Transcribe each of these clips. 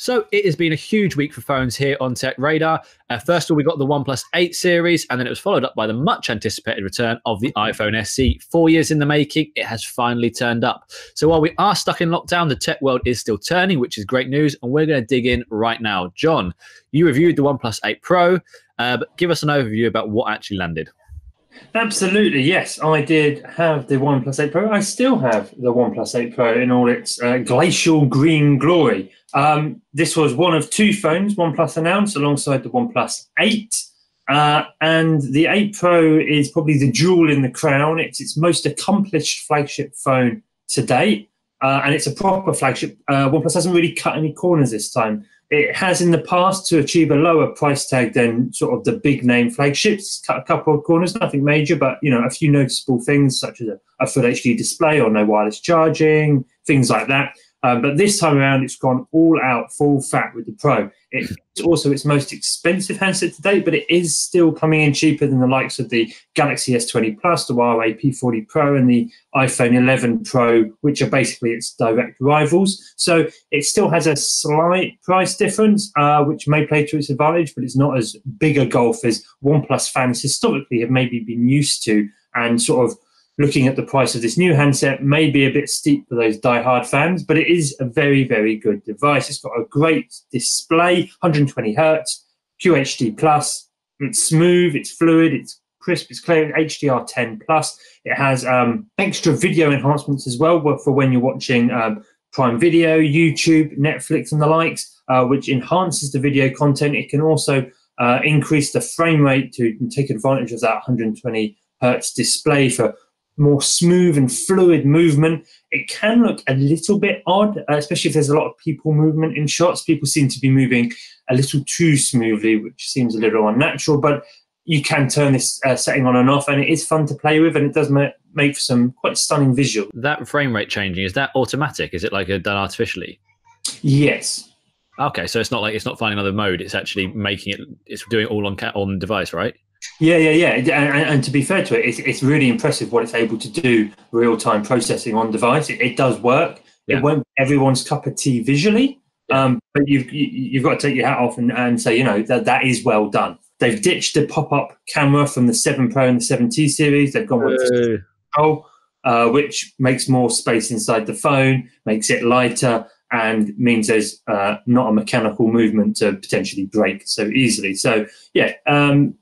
So it has been a huge week for phones here on Tech Radar. Uh, first of all, we got the OnePlus 8 series, and then it was followed up by the much anticipated return of the iPhone SE. Four years in the making, it has finally turned up. So while we are stuck in lockdown, the tech world is still turning, which is great news, and we're going to dig in right now. John, you reviewed the OnePlus 8 Pro, uh, but give us an overview about what actually landed. Absolutely, yes. I did have the OnePlus 8 Pro. I still have the OnePlus 8 Pro in all its uh, glacial green glory. Um, this was one of two phones OnePlus announced alongside the OnePlus 8. Uh, and the 8 Pro is probably the jewel in the crown. It's its most accomplished flagship phone to date. Uh, and it's a proper flagship. Uh, OnePlus hasn't really cut any corners this time. It has in the past to achieve a lower price tag than sort of the big name flagships. Cut a couple of corners, nothing major, but you know a few noticeable things such as a, a full HD display or no wireless charging, things like that. Um, but this time around, it's gone all out, full fat with the Pro. It's also its most expensive handset to date, but it is still coming in cheaper than the likes of the Galaxy S20 Plus, the Huawei P40 Pro, and the iPhone 11 Pro, which are basically its direct rivals. So it still has a slight price difference, uh, which may play to its advantage, but it's not as big a gulf as OnePlus fans historically have maybe been used to, and sort of looking at the price of this new handset may be a bit steep for those die-hard fans, but it is a very, very good device. It's got a great display, 120 hertz, QHD plus. It's smooth, it's fluid, it's crisp, it's clear. HDR10 plus. It has um, extra video enhancements as well for when you're watching um, Prime Video, YouTube, Netflix, and the likes, uh, which enhances the video content. It can also uh, increase the frame rate to take advantage of that 120 hertz display for more smooth and fluid movement. It can look a little bit odd, uh, especially if there's a lot of people movement in shots. People seem to be moving a little too smoothly, which seems a little unnatural, but you can turn this uh, setting on and off, and it is fun to play with, and it does ma- make for some quite stunning visual. That frame rate changing, is that automatic? Is it like a, done artificially? Yes. Okay, so it's not like it's not finding another mode. It's actually making it. It's doing it all on on device, right? Yeah, yeah, yeah. And, and, to be fair to it, it's, it's really impressive what it's able to do real time processing on device. It, it does work. Yeah. It won't be everyone's cup of tea visually, yeah. um, but you've you've got to take your hat off and, and say, you know, that that is well done. They've ditched the pop up camera from the 7 Pro and the 7T series. They've gone with uh. uh, which makes more space inside the phone, makes it lighter, and means there's uh, not a mechanical movement to potentially break so easily. So, yeah, um,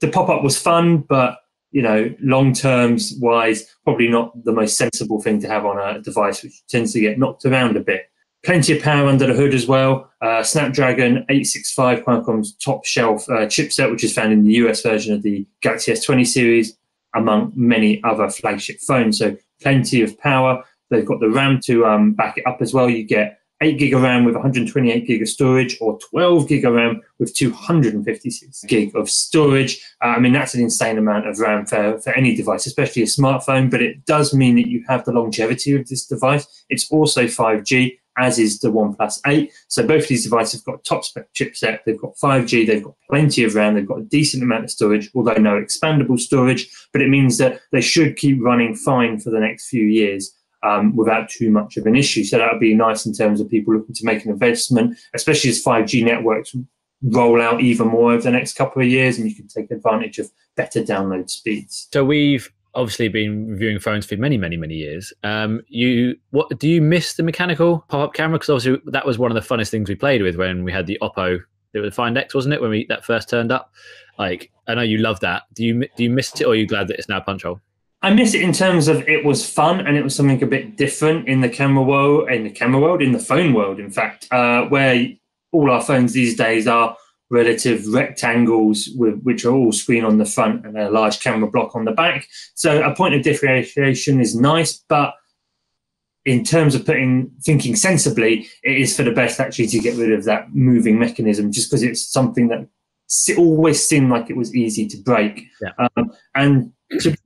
the pop up was fun, but you know, long terms wise, probably not the most sensible thing to have on a device, which tends to get knocked around a bit. Plenty of power under the hood as well. Uh, Snapdragon 865 Qualcomm's top shelf uh, chipset, which is found in the US version of the Galaxy S20 series, among many other flagship phones. So plenty of power. They've got the RAM to um, back it up as well. You get 8 gig of RAM with 128 gig of storage or 12 gig of RAM with 256 gig of storage. Uh, I mean, that's an insane amount of RAM for, for any device, especially a smartphone, but it does mean that you have the longevity of this device. It's also 5G, as is the OnePlus 8. So both of these devices have got top spec chipset, they've got 5G, they've got plenty of RAM, they've got a decent amount of storage, although no expandable storage, but it means that they should keep running fine for the next few years um, without too much of an issue. So that would be nice in terms of people looking to make an investment, especially as 5G networks roll out even more over the next couple of years and you can take advantage of better download speeds. So we've obviously been reviewing phones for many, many, many years. Um, you what do you miss the mechanical pop-up camera? Because obviously that was one of the funnest things we played with when we had the Oppo. It was the Find X, wasn't it? When we that first turned up. Like I know you love that. Do you do you miss it, or are you glad that it's now punch hole? I miss it in terms of it was fun and it was something a bit different in the camera world, in the camera world, in the phone world, in fact, uh, where all our phones these days are relative rectangles with, which are all screen on the front and a large camera block on the back. So a point of differentiation is nice, but in terms of putting thinking sensibly, it is for the best actually to get rid of that moving mechanism, just because it's something that always seemed like it was easy to break. Yeah. Um, and to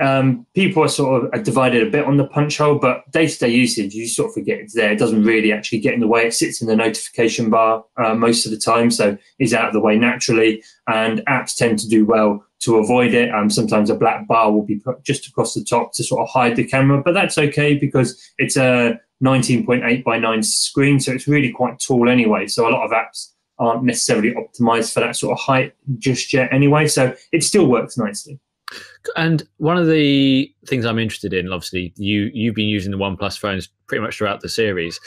um, people are sort of are divided a bit on the punch hole, but day to day usage, you sort of forget it's there. It doesn't really actually get in the way. It sits in the notification bar uh, most of the time, so is out of the way naturally. And apps tend to do well to avoid it. Um, sometimes a black bar will be put just across the top to sort of hide the camera, but that's okay because it's a 19.8 by 9 screen, so it's really quite tall anyway. So a lot of apps aren't necessarily optimized for that sort of height just yet anyway. So it still works nicely. And one of the things I'm interested in, obviously, you you've been using the OnePlus phones pretty much throughout the series.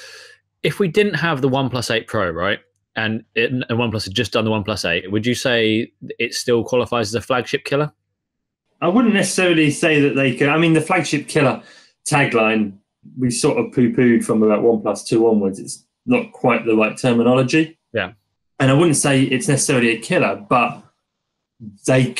If we didn't have the OnePlus 8 Pro, right, and, it, and OnePlus had just done the OnePlus 8, would you say it still qualifies as a flagship killer? I wouldn't necessarily say that they could. I mean, the flagship killer tagline we sort of poo-pooed from about OnePlus 2 onwards. It's not quite the right terminology. Yeah. And I wouldn't say it's necessarily a killer, but they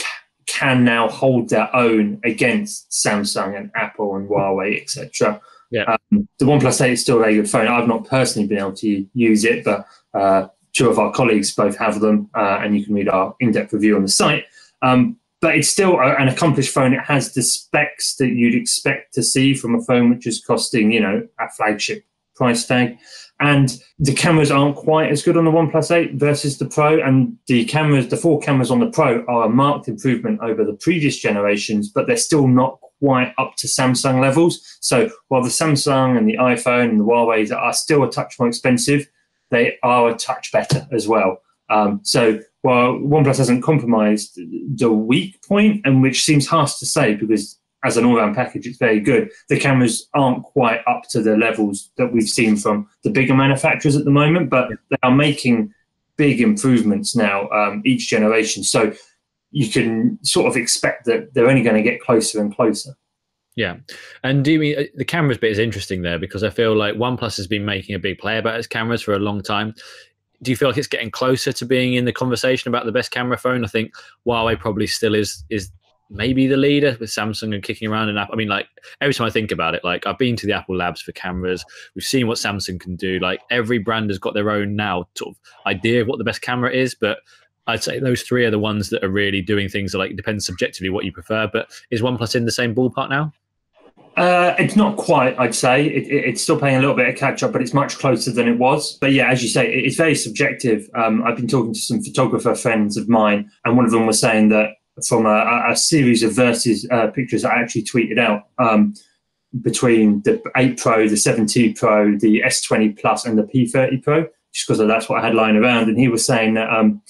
can now hold their own against Samsung and Apple and Huawei, etc. Yeah. Um, the OnePlus 8 is still a very good phone. I've not personally been able to use it, but uh, two of our colleagues both have them, uh, and you can read our in-depth review on the site. Um, but it's still a, an accomplished phone. It has the specs that you'd expect to see from a phone which is costing, you know, a flagship price tag. And the cameras aren't quite as good on the OnePlus 8 versus the Pro. And the cameras, the four cameras on the Pro, are a marked improvement over the previous generations, but they're still not quite up to Samsung levels. So while the Samsung and the iPhone and the Huawei are still a touch more expensive, they are a touch better as well. Um, so while OnePlus hasn't compromised the weak point, and which seems harsh to say because as an all-round package, it's very good. The cameras aren't quite up to the levels that we've seen from the bigger manufacturers at the moment, but they are making big improvements now um, each generation. So you can sort of expect that they're only going to get closer and closer. Yeah, and do you mean uh, the cameras bit is interesting there because I feel like OnePlus has been making a big play about its cameras for a long time. Do you feel like it's getting closer to being in the conversation about the best camera phone? I think Huawei probably still is is maybe the leader with Samsung and kicking around in Apple. I mean, like every time I think about it, like I've been to the Apple labs for cameras. We've seen what Samsung can do. Like every brand has got their own now sort of idea of what the best camera is, but I'd say those three are the ones that are really doing things that like depends subjectively what you prefer. But is OnePlus in the same ballpark now? Uh, it's not quite, I'd say. It, it, it's still playing a little bit of catch up, but it's much closer than it was. But yeah, as you say, it, it's very subjective. Um, I've been talking to some photographer friends of mine, and one of them was saying that from a, a series of verses uh, pictures I actually tweeted out um, between the 8 Pro, the 7 Pro, the S20 Plus, and the P30 Pro, just because that's what I had lying around. And he was saying that um,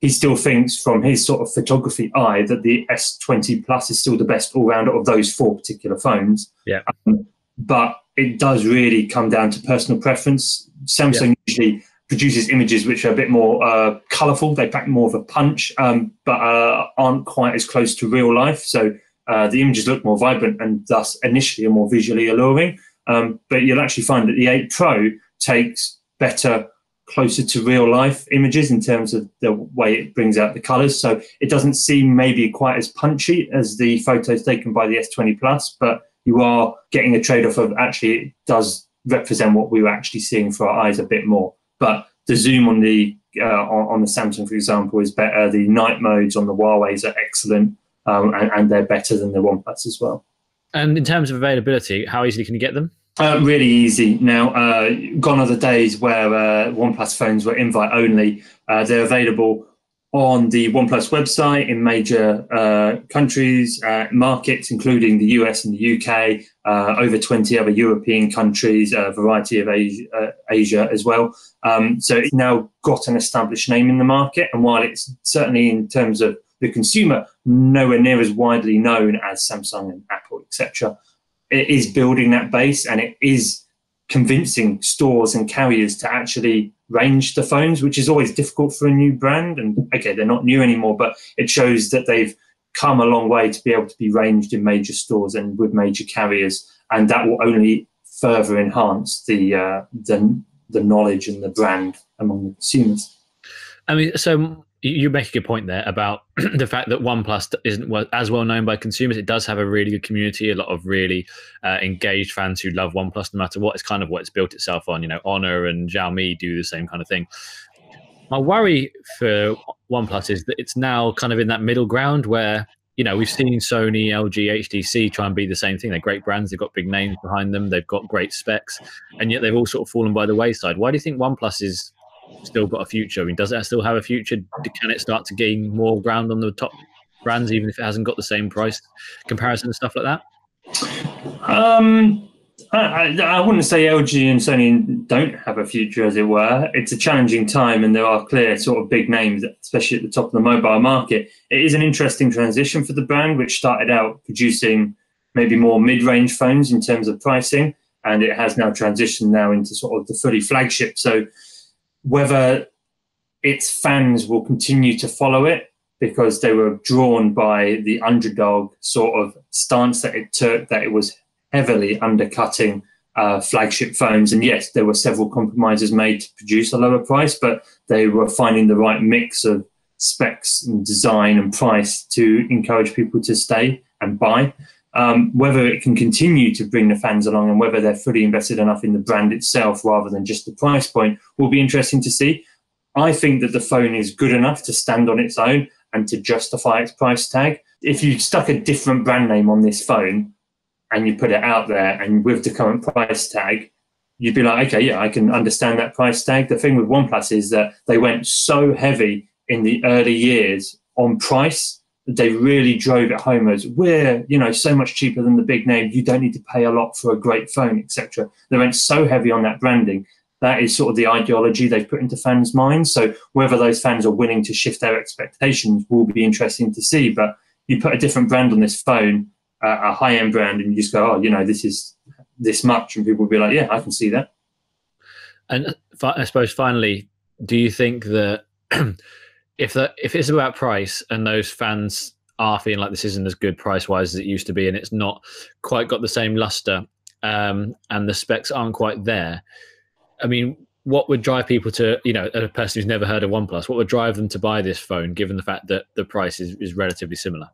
he still thinks, from his sort of photography eye, that the S20 Plus is still the best all rounder of those four particular phones. Yeah. Um, but it does really come down to personal preference. Samsung yeah. usually produces images which are a bit more uh, colourful. They pack more of a punch, um, but uh, aren't quite as close to real life. So uh, the images look more vibrant and thus initially are more visually alluring. Um, but you'll actually find that the 8 Pro takes better, closer to real life images in terms of the way it brings out the colours. So it doesn't seem maybe quite as punchy as the photos taken by the S20 Plus, but you are getting a trade off of actually it does represent what we were actually seeing for our eyes a bit more. But the zoom on the uh, on, on, the Samsung, for example, is better. The night modes on the Huawei's are excellent, um, and, and, they're better than the OnePlus as well. And in terms of availability, how easily can you get them? Uh, really easy now. Uh, gone are the days where uh, OnePlus phones were invite only. Uh, they're available on the OnePlus website in major uh, countries, uh, markets, including the US and the UK, uh, over 20 other European countries, a variety of Asia, uh, Asia as well. Um, so it's now got an established name in the market. And while it's certainly in terms of the consumer, nowhere near as widely known as Samsung and Apple, etc., it is building that base and it is convincing stores and carriers to actually range the phones, which is always difficult for a new brand. And okay, they're not new anymore, but it shows that they've come a long way to be able to be ranged in major stores and with major carriers, and that will only further enhance the uh, the the knowledge and the brand among the consumers. I mean, so you make a good point there about the fact that OnePlus isn't as well known by consumers. It does have a really good community, a lot of really uh, engaged fans who love OnePlus no matter what. It's kind of what it's built itself on. You know, Honor and Xiaomi do the same kind of thing. My worry for OnePlus is that it's now kind of in that middle ground where you know we've seen Sony, LG, HTC try and be the same thing. They're great brands. They've got big names behind them. They've got great specs, and yet they've all sort of fallen by the wayside. Why do you think OnePlus is still got a future? I mean, does it still have a future? Can it start to gain more ground on the top brands, even if it hasn't got the same price comparison and stuff like that? Um, I, I, wouldn't say LG and Sony don't have a future, as it were. It's a challenging time, and there are clear sort of big names, especially at the top of the mobile market. It is an interesting transition for the brand, which started out producing maybe more mid-range phones in terms of pricing, and it has now transitioned now into sort of the fully flagship. So whether its fans will continue to follow it because they were drawn by the underdog sort of stance that it took, that it was heavily undercutting uh, flagship phones. And yes, there were several compromises made to produce a lower price, but they were finding the right mix of specs and design and price to encourage people to stay and buy. Um, whether it can continue to bring the fans along and whether they're fully invested enough in the brand itself rather than just the price point will be interesting to see. I think that the phone is good enough to stand on its own and to justify its price tag. If you stuck a different brand name on this phone, and you put it out there and with the current price tag, you'd be like, okay, yeah, I can understand that price tag. The thing with OnePlus is that they went so heavy in the early years on price they really drove it home as we're, you know, so much cheaper than the big name. You don't need to pay a lot for a great phone, etc. They went so heavy on that branding. That is sort of the ideology they've put into fans' minds. So whether those fans are willing to shift their expectations will be interesting to see. But you put a different brand on this phone a, high end brand and you just go, oh, you know, this is this much, and people will be like, yeah, I can see that. And I suppose finally, do you think that if that if it's about price and those fans are feeling like this isn't as good price wise as it used to be, and it's not quite got the same luster, um, and the specs aren't quite there, I mean, what would drive people to, you know, a person who's never heard of OnePlus, what would drive them to buy this phone, given the fact that the price is, is relatively similar?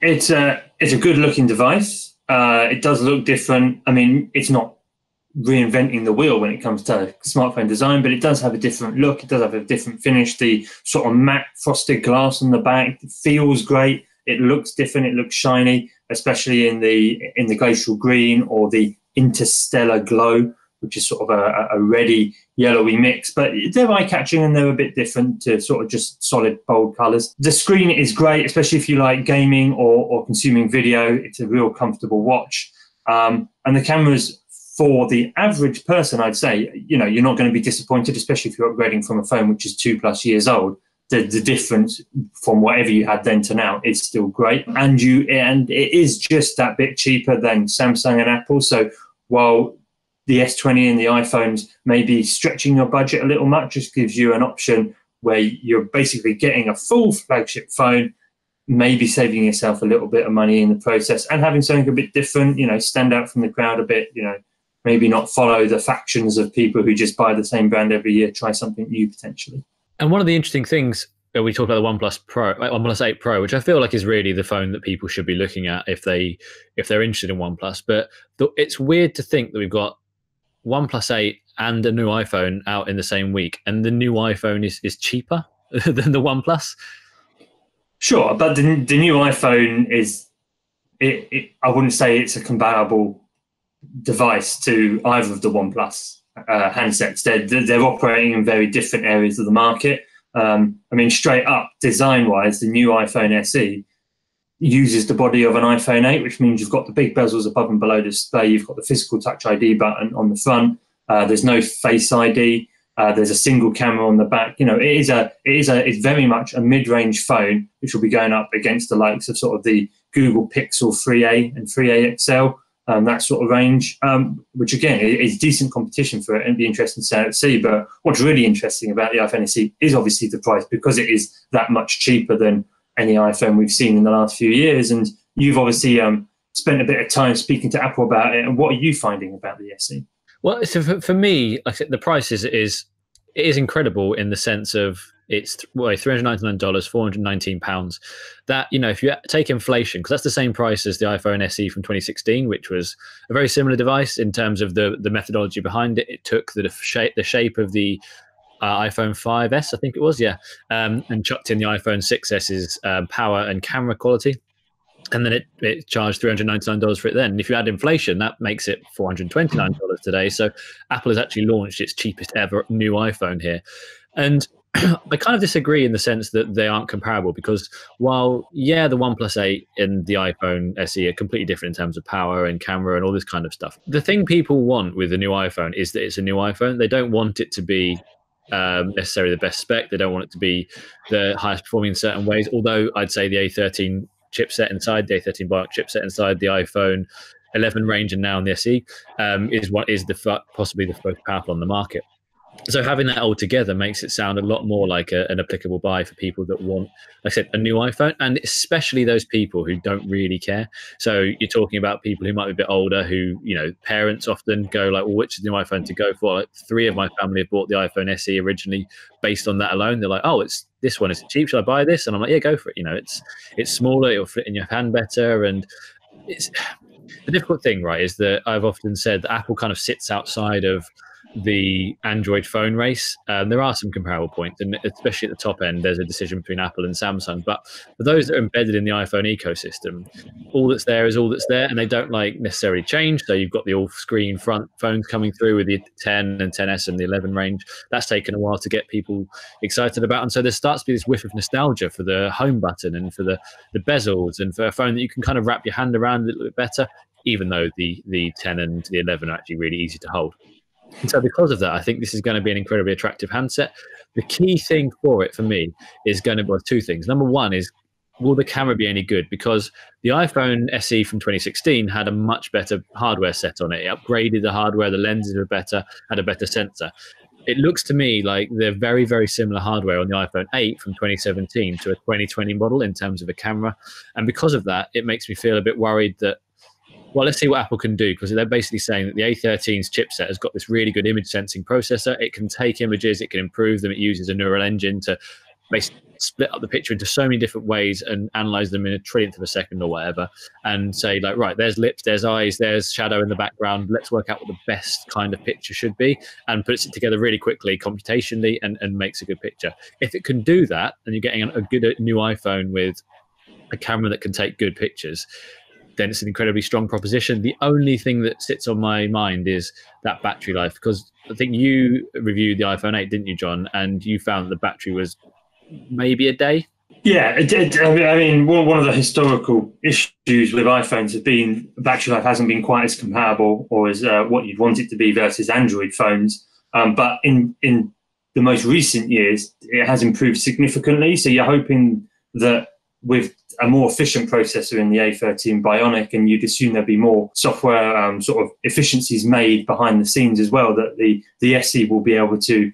It's a it's a good looking device. Uh, it does look different. I mean, it's not reinventing the wheel when it comes to smartphone design, but it does have a different look. It does have a different finish. The sort of matte frosted glass on the back feels great. It looks different. It looks shiny, especially in the in the glacial green or the interstellar glow which is sort of a, a ready yellowy mix. But they're eye catching and they're a bit different to sort of just solid bold colors. The screen is great, especially if you like gaming or, or consuming video. It's a real comfortable watch. Um, and the cameras for the average person, I'd say, you know, you're not going to be disappointed, especially if you're upgrading from a phone which is two plus years old. The, the difference from whatever you had then to now is still great, and you and it is just that bit cheaper than Samsung and Apple. So while the S20 and the iPhones maybe stretching your budget a little much just gives you an option where you're basically getting a full flagship phone, maybe saving yourself a little bit of money in the process and having something a bit different, you know, stand out from the crowd a bit, you know, maybe not follow the factions of people who just buy the same brand every year, try something new potentially. And one of the interesting things we talked about the OnePlus Pro, uh, OnePlus 8 Pro, which I feel like is really the phone that people should be looking at if they if they're interested in OnePlus. But the, it's weird to think that we've got OnePlus 8 and a new iPhone out in the same week, and the new iPhone is, is cheaper than the OnePlus. Sure, but the, the new iPhone is, it, it, I wouldn't say it's a comparable device to either of the OnePlus uh, handsets. They're, they're operating in very different areas of the market. Um, I mean, straight up design wise, the new iPhone SE uses the body of an iPhone 8, which means you've got the big bezels above and below the display. You've got the physical Touch ID button on the front. Uh, there's no Face ID. Uh, there's a single camera on the back. You know, it is a it is a it's very much a mid-range phone, which will be going up against the likes of sort of the Google Pixel 3a and 3a XL. Um, that sort of range, um, which again is decent competition for it and be interesting to see. But what's really interesting about the iPhone SE is obviously the price because it is that much cheaper than any iPhone we've seen in the last few years. And you've obviously um, spent a bit of time speaking to Apple about it. And what are you finding about the SE? Well, so for, for me, the price is, is it is incredible in the sense of it's well, three hundred ninety nine dollars, four hundred nineteen pounds. That you know, if you take inflation, because that's the same price as the iPhone SE from twenty sixteen, which was a very similar device in terms of the the methodology behind it. It took the shape the shape of the uh, iPhone 5S, I think it was, yeah, um, and chucked in the iPhone 6s's um, power and camera quality. And then it, it charged $399 for it then. And if you add inflation, that makes it $429 today. So Apple has actually launched its cheapest ever new iPhone here. And I kind of disagree in the sense that they aren't comparable because while yeah, the One 8 and the iPhone SE are completely different in terms of power and camera and all this kind of stuff. The thing people want with the new iPhone is that it's a new iPhone. They don't want it to be um, necessarily the best spec. They don't want it to be the highest performing in certain ways. Although I'd say the A13 chipset inside the A13 Bionic chipset inside the iPhone 11 range and now in the SE um, is what is the possibly the most powerful on the market so having that all together makes it sound a lot more like a, an applicable buy for people that want like i said a new iphone and especially those people who don't really care. So you're talking about people who might be a bit older who you know parents often go like well which is the new iphone to go for? Like three of my family have bought the iphone se originally based on that alone. They're like oh it's this one is it cheap? Should i buy this? And i'm like yeah go for it. You know it's it's smaller it'll fit in your hand better and it's the difficult thing right is that i've often said that apple kind of sits outside of the Android phone race. Um, there are some comparable points, and especially at the top end, there's a decision between Apple and Samsung. But for those that are embedded in the iPhone ecosystem, all that's there is all that's there, and they don't like necessarily change. So you've got the all-screen front phones coming through with the 10 and 10s and the 11 range. That's taken a while to get people excited about, and so there starts to be this whiff of nostalgia for the home button and for the the bezels and for a phone that you can kind of wrap your hand around a little bit better. Even though the the 10 and the 11 are actually really easy to hold. And so, because of that, I think this is going to be an incredibly attractive handset. The key thing for it for me is going to be two things. Number one is will the camera be any good? Because the iPhone SE from 2016 had a much better hardware set on it. It upgraded the hardware, the lenses were better, had a better sensor. It looks to me like they're very, very similar hardware on the iPhone 8 from 2017 to a 2020 model in terms of a camera. And because of that, it makes me feel a bit worried that well, let's see what Apple can do because they're basically saying that the A13's chipset has got this really good image sensing processor. It can take images, it can improve them. It uses a neural engine to basically split up the picture into so many different ways and analyze them in a trillionth of a second or whatever and say like right there's lips there's eyes there's shadow in the background let's work out what the best kind of picture should be and puts it together really quickly computationally and, and makes a good picture if it can do that and you're getting a good uh, new iphone with a camera that can take good pictures then it's an incredibly strong proposition. The only thing that sits on my mind is that battery life because I think you reviewed the iPhone 8, didn't you, John? And you found the battery was maybe a day. Yeah, it, it, I mean, one of the historical issues with iPhones has been battery life hasn't been quite as comparable or as uh, what you'd want it to be versus Android phones. Um, but in in the most recent years, it has improved significantly. So you're hoping that with a more efficient processor in the A13 Bionic, and you'd assume there'd be more software um, sort of efficiencies made behind the scenes as well. That the the SE will be able to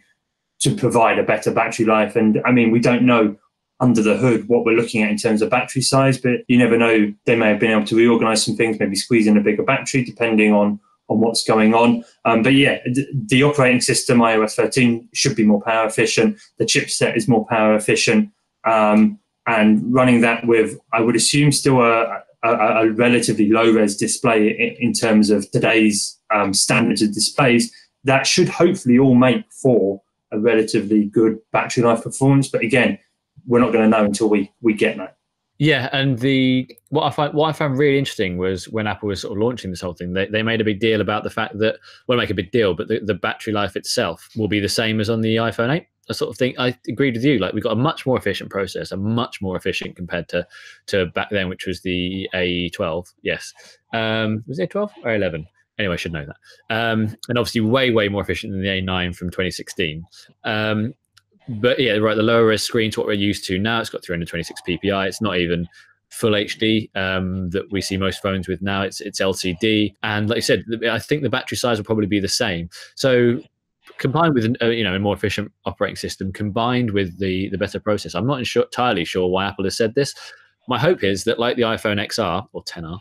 to provide a better battery life. And I mean, we don't know under the hood what we're looking at in terms of battery size, but you never know. They may have been able to reorganize some things, maybe squeeze in a bigger battery, depending on on what's going on. Um, but yeah, the operating system iOS 13 should be more power efficient. The chipset is more power efficient. Um, and running that with, I would assume, still a, a, a relatively low res display in, in, terms of today's um, standards of displays, that should hopefully all make for a relatively good battery life performance. But again, we're not going to know until we we get that. Yeah, and the what I find what I found really interesting was when Apple was sort of launching this whole thing, they, they made a big deal about the fact that well make a big deal, but the, the battery life itself will be the same as on the iPhone 8. I sort of think I agreed with you. Like we've got a much more efficient process, a much more efficient compared to to back then, which was the A12. Yes, um, was it A12 or A11? Anyway, I should know that. Um, and obviously, way way more efficient than the A9 from 2016. Um, but yeah, right. The lower res screen to what we're used to now. It's got 326 ppi. It's not even full HD um, that we see most phones with now. It's it's LCD, and like I said, I think the battery size will probably be the same. So combined with uh, you know a more efficient operating system, combined with the the better process. I'm not entirely sure why Apple has said this. My hope is that like the iPhone XR or 10R,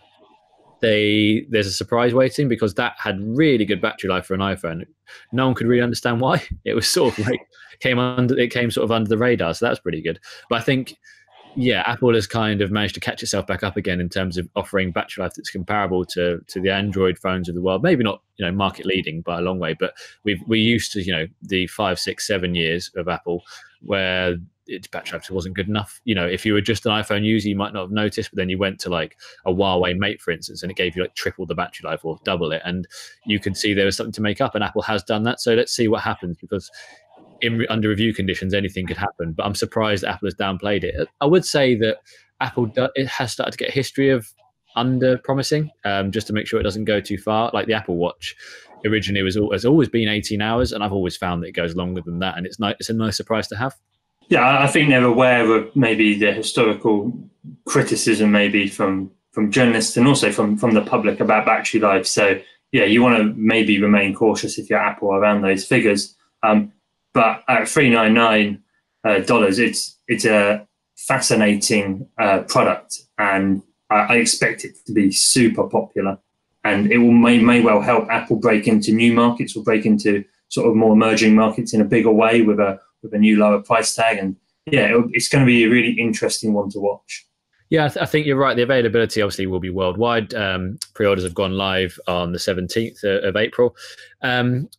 they there's a surprise waiting because that had really good battery life for an iPhone. No one could really understand why. It was sort of like came under it came sort of under the radar, so that's pretty good. But I think yeah, Apple has kind of managed to catch itself back up again in terms of offering battery life that's comparable to to the Android phones of the world. Maybe not, you know, market leading by a long way, but we've we used to, you know, the five, six, seven years of Apple where its battery life wasn't good enough. You know, if you were just an iPhone user, you might not have noticed, but then you went to like a Huawei Mate, for instance, and it gave you like triple the battery life or double it, and you can see there was something to make up, and Apple has done that. So let's see what happens because in under review conditions, anything could happen. But I'm surprised Apple has downplayed it. I would say that Apple do, it has started to get a history of under promising, um, just to make sure it doesn't go too far. Like the Apple Watch originally was has always been 18 hours, and I've always found that it goes longer than that, and it's nice. It's a nice surprise to have. Yeah, I think they're aware of maybe the historical criticism, maybe from from journalists and also from from the public about battery life. So yeah, you want to maybe remain cautious if you're Apple around those figures. Um, but at three nine nine uh, dollars, it's it's a fascinating uh, product, and I, I, expect it to be super popular. And it will may, may well help Apple break into new markets or break into sort of more emerging markets in a bigger way with a with a new lower price tag. And yeah, it's going to be a really interesting one to watch. Yeah, I, th- I, think you're right. The availability obviously will be worldwide. Um, pre-orders have gone live on the 17th of April. Um,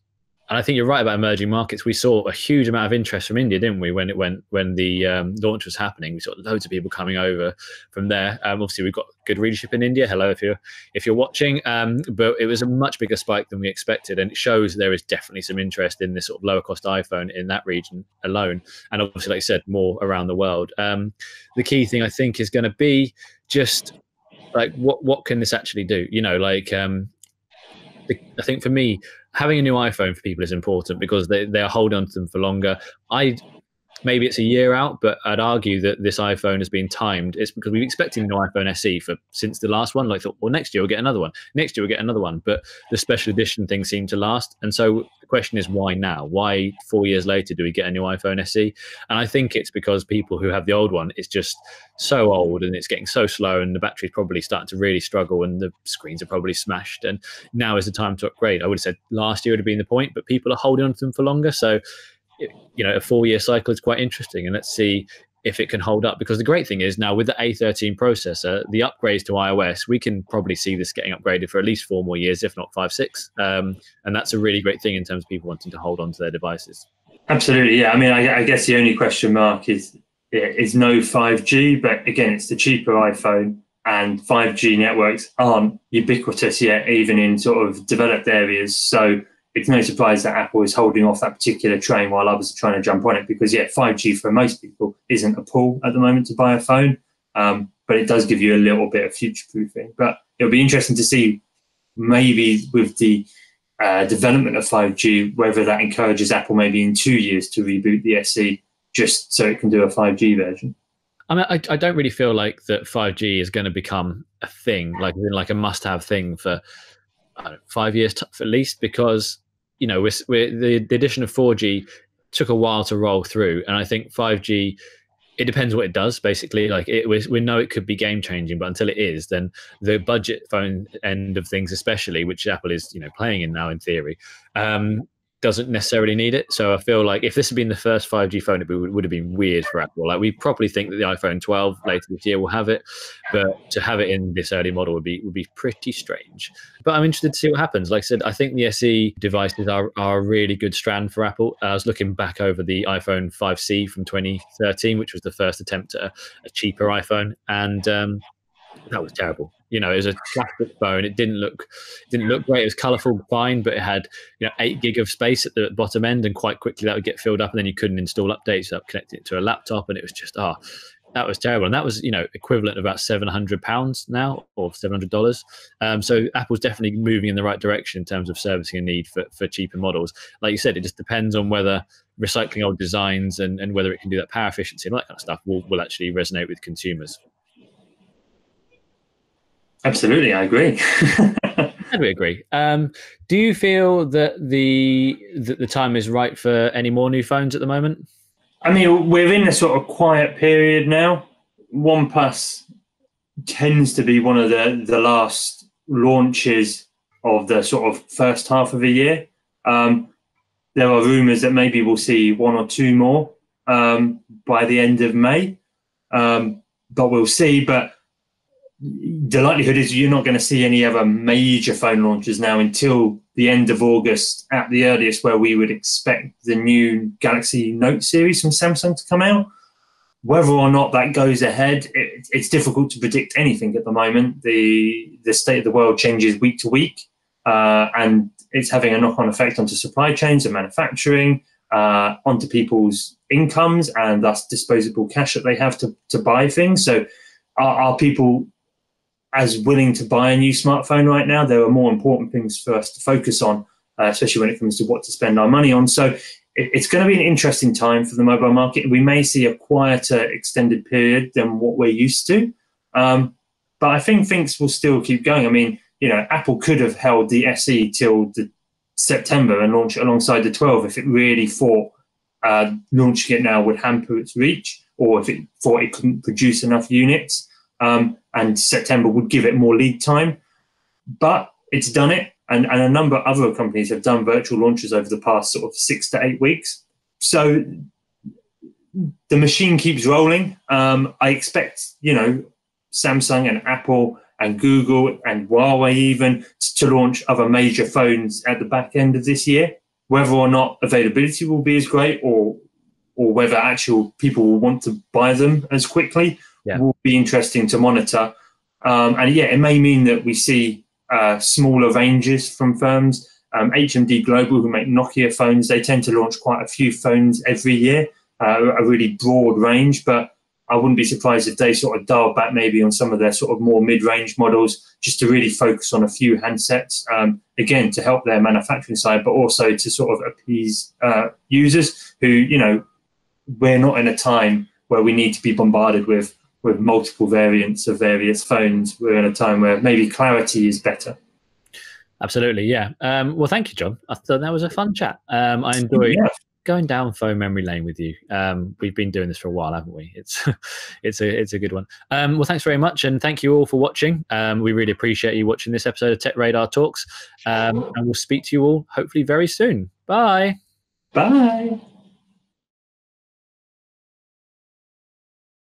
and I think you're right about emerging markets. We saw a huge amount of interest from India, didn't we? When it went when the um, launch was happening, we saw loads of people coming over from there. Um, obviously, we've got good readership in India. Hello, if you're if you're watching. Um, but it was a much bigger spike than we expected, and it shows there is definitely some interest in this sort of lower cost iPhone in that region alone, and obviously, like I said, more around the world. Um, the key thing I think is going to be just like what what can this actually do? You know, like um, I think for me, having a new iPhone for people is important because they, they are holding on to them for longer. I maybe it's a year out, but I'd argue that this iPhone has been timed. It's because we've expected a new iPhone SE for since the last one. Like, thought, well, next year we'll get another one. Next year we'll get another one. But the special edition thing seemed to last, and so the question is, why now? Why four years later do we get a new iPhone SE? And I think it's because people who have the old one, it's just so old and it's getting so slow, and the battery's probably starting to really struggle, and the screens are probably smashed. And now is the time to upgrade. I would have said last year would have been the point, but people are holding on to them for longer, so you know a four year cycle is quite interesting and let's see if it can hold up because the great thing is now with the A13 processor the upgrades to iOS we can probably see this getting upgraded for at least four more years if not five six. Um, and that's a really great thing in terms of people wanting to hold on to their devices. Absolutely yeah. I mean I, I guess the only question mark is is no 5G but again it's the cheaper iPhone and 5G networks aren't ubiquitous yet even in sort of developed areas. So it's no surprise that Apple is holding off that particular train while others are trying to jump on it because, yeah, 5G for most people isn't a pull at the moment to buy a phone, um, but it does give you a little bit of future proofing. But it'll be interesting to see maybe with the uh, development of 5G, whether that encourages Apple maybe in two years to reboot the SE just so it can do a 5G version. I mean, I, I don't really feel like that 5G is going to become a thing, like like a must-have thing for know, five years t- at least, because you know, we're, we're, the, the addition of 4G took a while to roll through, and I think 5G. It depends what it does, basically. Like it, we, we know it could be game changing, but until it is, then the budget phone end of things, especially, which Apple is, you know, playing in now in theory, um, doesn't necessarily need it. So I feel like if this had been the first 5G phone, it would, would have been weird for Apple. Like we probably think that the iPhone 12 later this year will have it, but to have it in this early model would be would be pretty strange. But I'm interested to see what happens. Like I said, I think the SE devices are, are a really good strand for Apple. I was looking back over the iPhone 5C from 2013, which was the first attempt at a, a cheaper iPhone, and um, that was terrible. You know, it was a plastic phone. It didn't look didn't look great. It was colourful, fine, but it had you know eight gig of space at the bottom end, and quite quickly that would get filled up, and then you couldn't install updates up connecting it to a laptop, and it was just ah. Oh, that was terrible, and that was you know equivalent about seven hundred pounds now or seven hundred dollars. Um, so Apple's definitely moving in the right direction in terms of servicing a need for, for cheaper models. Like you said, it just depends on whether recycling old designs and, and whether it can do that power efficiency and all that kind of stuff will, will actually resonate with consumers. Absolutely, I agree. I we agree. Um, do you feel that the that the time is right for any more new phones at the moment? I mean, we're in a sort of quiet period now. OnePlus tends to be one of the the last launches of the sort of first half of the year. Um, there are rumours that maybe we'll see one or two more um, by the end of May, um, but we'll see. But the likelihood is you're not going to see any other major phone launches now until the end of August at the earliest, where we would expect the new Galaxy Note series from Samsung to come out. Whether or not that goes ahead, it, it's difficult to predict anything at the moment. The the state of the world changes week to week, uh, and it's having a knock on effect onto supply chains and manufacturing. uh, onto people's incomes and thus disposable cash that they have to, to buy things. So, are, are people as willing to buy a new smartphone right now? There are more important things for us to focus on, uh, especially when it comes to what to spend our money on. So, it, it's going to be an interesting time for the mobile market. We may see a quieter extended period than what we're used to. Um, but I think things will still keep going. I mean, you know, Apple could have held the SE till the September and launch it alongside the 12 if it really thought uh, launching it now would hamper its reach, or if it thought it couldn't produce enough units, um, and September would give it more lead time. But it's done it, and, and a number of other companies have done virtual launches over the past sort of six to eight weeks. So the machine keeps rolling. Um, I expect, you know, Samsung and Apple and Google and Huawei even to launch other major phones at the back end of this year. Whether or not availability will be as great or or whether actual people will want to buy them as quickly yeah. will be interesting to monitor. Um, and yeah, it may mean that we see uh, smaller ranges from firms. Um, HMD Global, who make Nokia phones, they tend to launch quite a few phones every year, uh, a really broad range. But I wouldn't be surprised if they sort of dial back maybe on some of their sort of more mid-range models, just to really focus on a few handsets. Um, again, to help their manufacturing side, but also to sort of appease uh, users who, you know, we're not in a time where we need to be bombarded with with multiple variants of various phones. We're in a time where maybe clarity is better. Absolutely, yeah. Um, well, thank you, John. I thought that was a fun chat. Um, I enjoyed yeah going down phone memory lane with you. Um, we've been doing this for a while, haven't we? It's it's a it's a good one. Um, well, thanks very much, and thank you all for watching. Um, we really appreciate you watching this episode of Tech Radar Talks, um, and we'll speak to you all hopefully very soon. Bye. Bye.